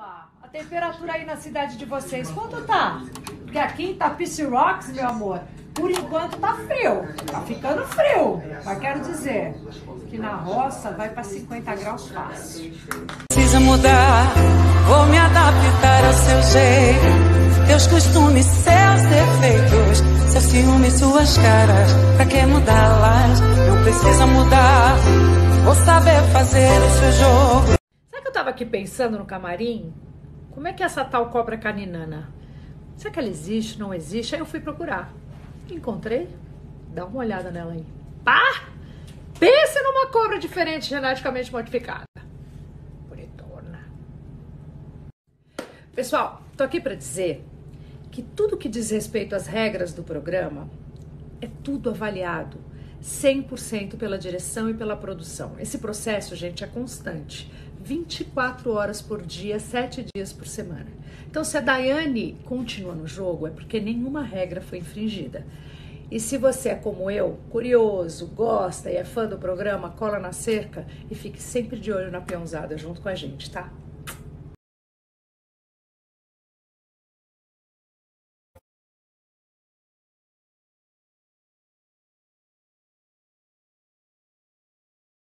A temperatura aí na cidade de vocês, quanto tá? Porque aqui em Tapice Rocks, meu amor, por enquanto tá frio. Tá ficando frio. Mas quero dizer que na roça vai para 50 graus fácil. Precisa mudar, vou me adaptar ao seu jeito. Teus costumes, seus defeitos, seu ciúme, suas caras. Pra que mudá-las? Não precisa mudar, vou saber fazer o seu jogo eu tava aqui pensando no camarim, como é que é essa tal cobra caninana? Será que ela existe, não existe? Aí eu fui procurar. Encontrei. Dá uma olhada nela aí. Pá! Pense numa cobra diferente, geneticamente modificada. Bonitona. Pessoal, tô aqui para dizer que tudo que diz respeito às regras do programa é tudo avaliado 100% pela direção e pela produção. Esse processo, gente, é constante. 24 horas por dia, 7 dias por semana. Então, se a Daiane continua no jogo, é porque nenhuma regra foi infringida. E se você é como eu, curioso, gosta e é fã do programa, cola na cerca e fique sempre de olho na peãozada junto com a gente, tá?